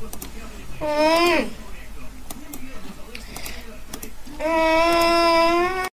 Mm. Mm.